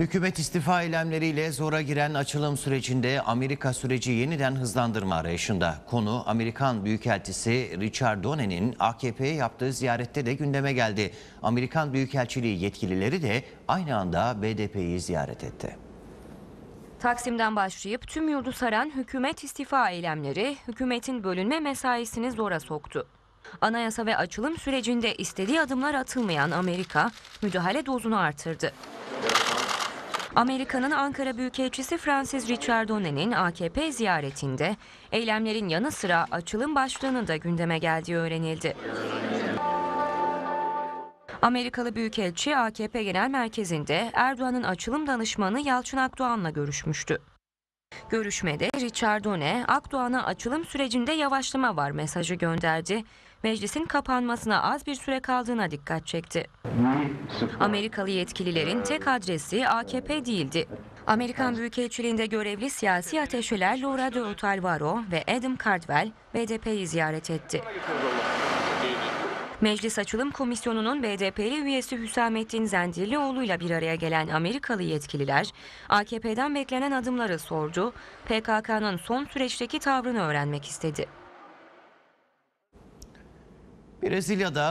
Hükümet istifa eylemleriyle zora giren açılım sürecinde Amerika süreci yeniden hızlandırma arayışında. Konu Amerikan Büyükelçisi Richard Donne'nin AKP'ye yaptığı ziyarette de gündeme geldi. Amerikan Büyükelçiliği yetkilileri de aynı anda BDP'yi ziyaret etti. Taksim'den başlayıp tüm yurdu saran hükümet istifa eylemleri hükümetin bölünme mesaisini zora soktu. Anayasa ve açılım sürecinde istediği adımlar atılmayan Amerika müdahale dozunu artırdı. Amerika'nın Ankara Büyükelçisi Francis Richard Donne'nin AKP ziyaretinde eylemlerin yanı sıra açılım başlığının da gündeme geldiği öğrenildi. Amerikalı Büyükelçi AKP Genel Merkezi'nde Erdoğan'ın açılım danışmanı Yalçın Akdoğan'la görüşmüştü. Görüşmede Richard Donne, Akdoğan'a açılım sürecinde yavaşlama var mesajı gönderdi. Meclisin kapanmasına az bir süre kaldığına dikkat çekti. Amerikalı yetkililerin tek adresi AKP değildi. Amerikan Büyükelçiliğinde görevli siyasi ateşeler Laura de Otalvaro ve Adam Cardwell BDP'yi ziyaret etti. Meclis Açılım Komisyonu'nun BDP'li üyesi Hüsamettin Zendirlioğlu ile bir araya gelen Amerikalı yetkililer AKP'den beklenen adımları sordu. PKK'nın son süreçteki tavrını öğrenmek istedi. Brezilya'da